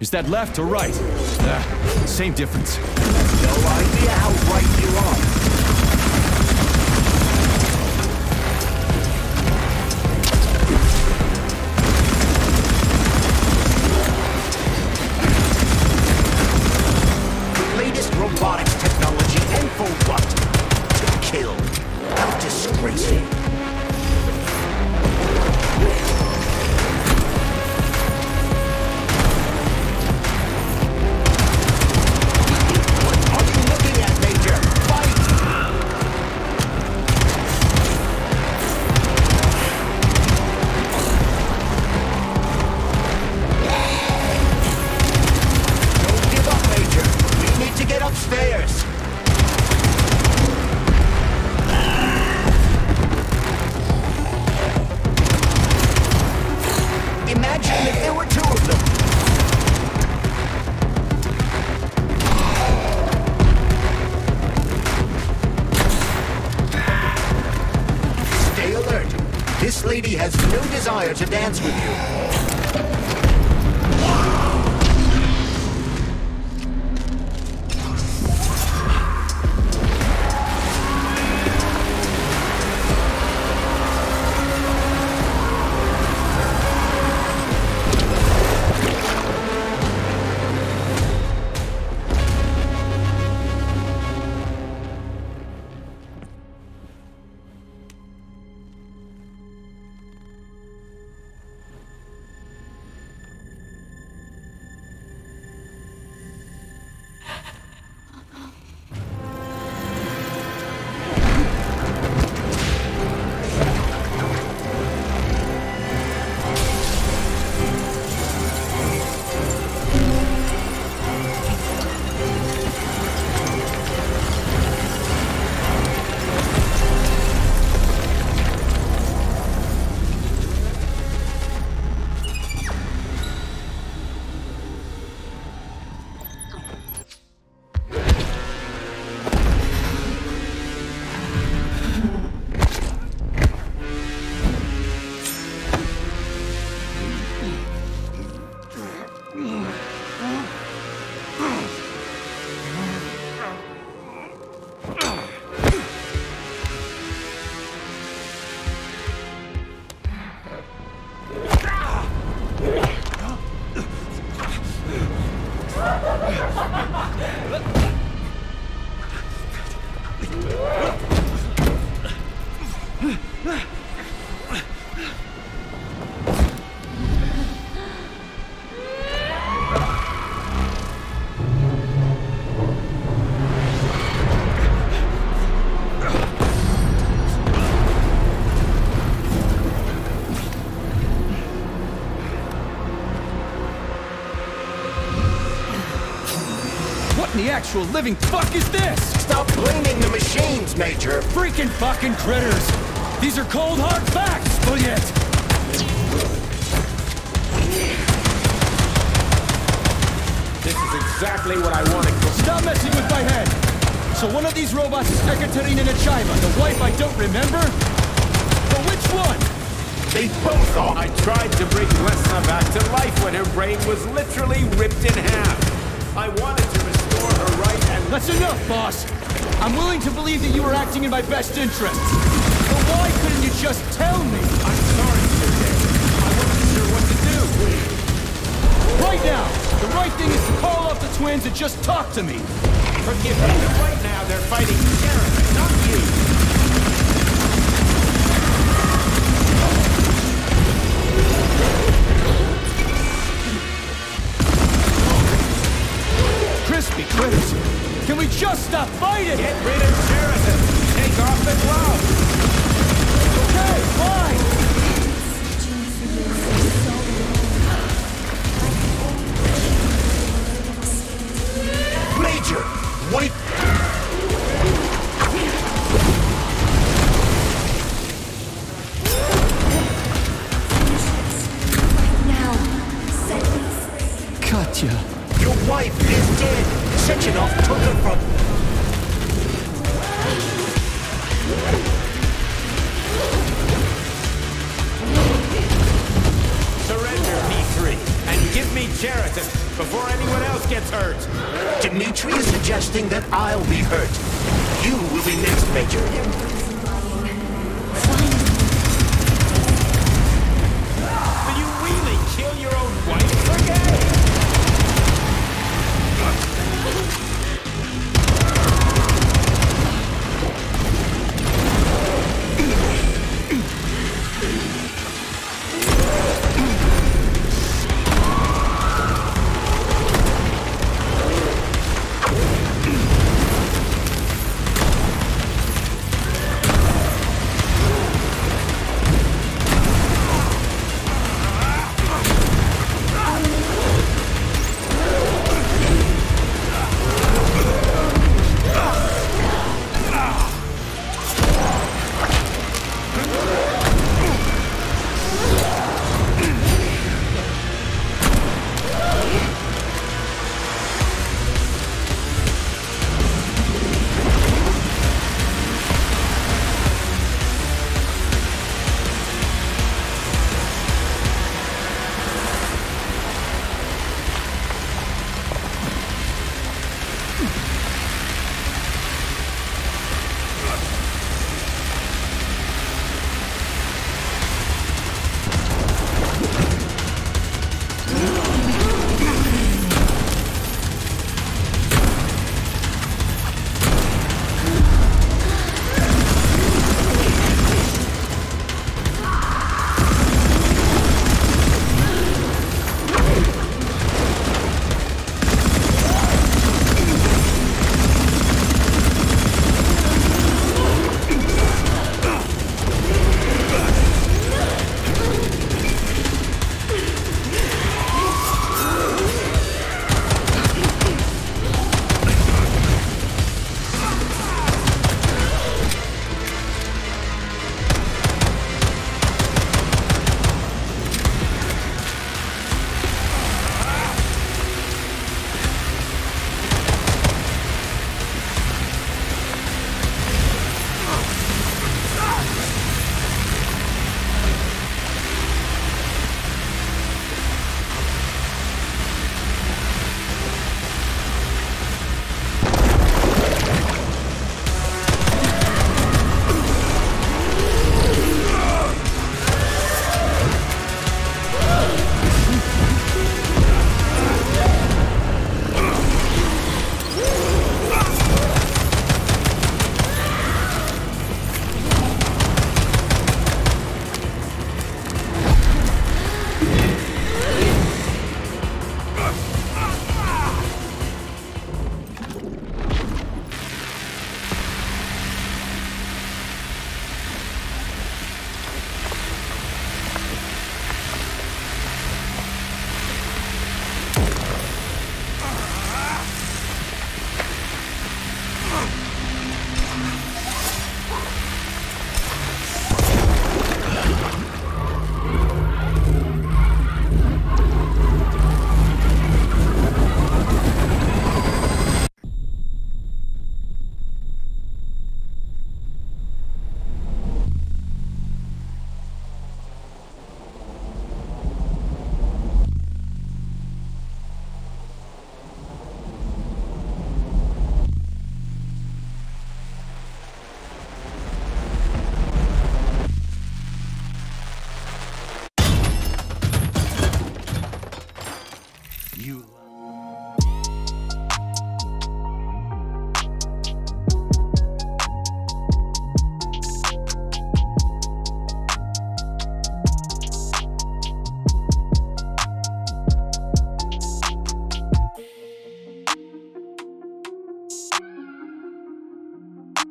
Is that left or right? Ah, same difference. No idea how right you are. Upstairs. Imagine if there were two of them. Stay alert. This lady has no desire to dance with you. What in the actual living fuck is this? Stop blaming the machines, Major. Freaking fucking critters! These are cold hard facts, Juliet! This is exactly what I wanted. Stop messing with my head! So one of these robots is Ekaterina Nechaeva, the wife I don't remember? But which one? They both are. I tried to bring Lesna back to life when her brain was literally ripped in half. I wanted to right and That's enough, boss! I'm willing to believe that you were acting in my best interests. But why couldn't you just tell me? I'm sorry, Sergei. I wasn't sure what to do. Right now! The right thing is to call off the twins and just talk to me! Forgive me, but right now they're fighting Sharon, not you. did. Sechenov took it from him. Surrender, P-3, and give me Jeriton before anyone else gets hurt. Dimitri is suggesting that I'll be hurt. You will be next, Major.